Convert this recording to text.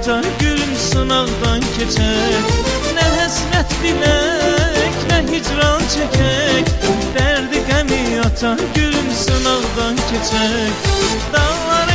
Hətta gülüm sınaqdan keçək. Nə həsrət bilək, nə hicran çəkək. Dərdi qəmi ata gülüm sınaqdan keçək. Dağlara